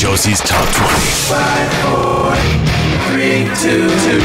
Josie's Top 20. Five, four, three, two, two,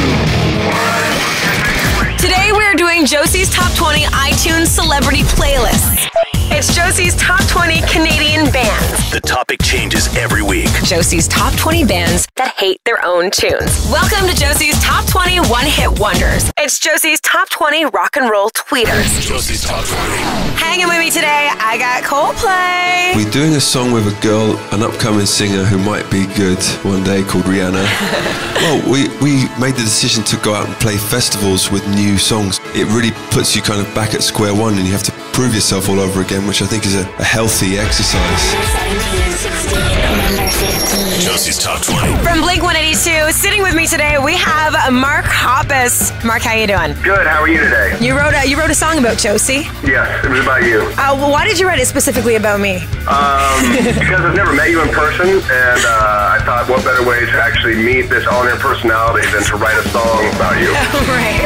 one. Today we're doing Josie's Top 20 iTunes Celebrity Playlist. It's Josie's Top 20 Canadian bands. The topic changes every week. Josie's Top 20 bands that hate their own tunes. Welcome to Josie's Top 20 One Hit Wonders. It's Josie's Top 20 Rock and Roll Tweeters. Josie's Top 20. Hanging with me today, I got Coldplay. We're doing a song with a girl, an upcoming singer who might be good one day called Rihanna. well, we, we made the decision to go out and play festivals with new songs. It really puts you kind of back at square one and you have to prove yourself all over again, which I think is a, a healthy exercise. Josie's Top 20. From Blink 182, sitting with me today, we have Mark Hoppus. Mark, how you doing? Good. How are you today? You wrote a you wrote a song about Josie. Yes, it was about you. Uh, well, why did you write it specifically about me? Um, because I've never met you in person, and uh, I thought, what better way to actually meet this on-air personality than to write a song about you? right,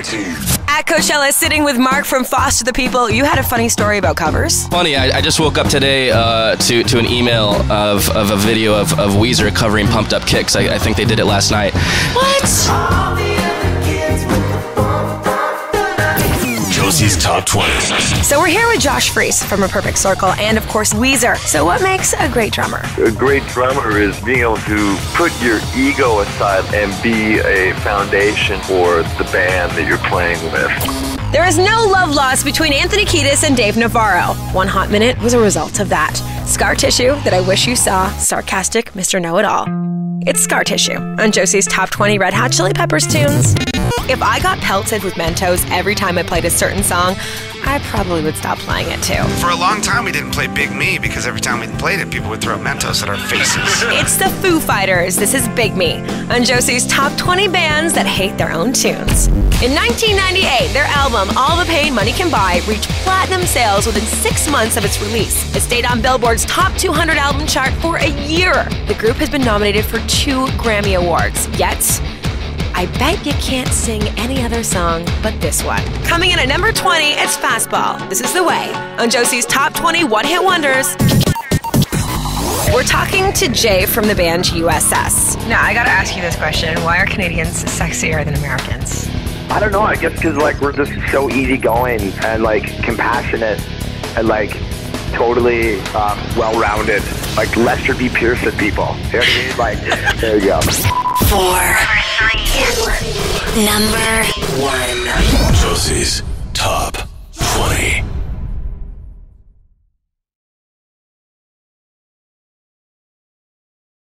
right. At Coachella, sitting with Mark from Foster the People, you had a funny story about covers. Funny, I, I just woke up today uh, to, to an email of, of a video of, of Weezer covering Pumped Up Kicks. I, I think they did it last night. What? Josie's Top 20. So we're here with Josh Freese from A Perfect Circle and, of course, Weezer. So what makes a great drummer? A great drummer is being able to put your ego aside and be a foundation for the band that you're playing with. There is no love lost between Anthony Kiedis and Dave Navarro. One hot minute was a result of that. Scar tissue that I wish you saw. Sarcastic Mr. Know It All. It's Scar Tissue on Josie's Top 20 Red Hot Chili Peppers tunes. If I got pelted with Mentos every time I played a certain song, I probably would stop playing it too. For a long time, we didn't play Big Me because every time we played it, people would throw Mentos at our faces. It's the Foo Fighters. This is Big Me on Josie's Top 20 Bands That Hate Their Own Tunes. In 1998, their album All the Pain Money Can Buy reached platinum sales within six months of its release. It stayed on Billboard's top 200 album chart for a year. The group has been nominated for two Grammy Awards. Yet, I bet you can't sing any other song but this one. Coming in at number 20, it's Fastball. This is The Way on Josie's Top 20 One Hit Wonders. We're talking to Jay from the band USS. Now, I gotta ask you this question Why are Canadians sexier than Americans? I don't know. I guess because like we're just so easygoing and like compassionate and like totally um, well-rounded, like Lester B. Pearson people. You know what I mean? Like there you go. Four, three, number one. Josie's Top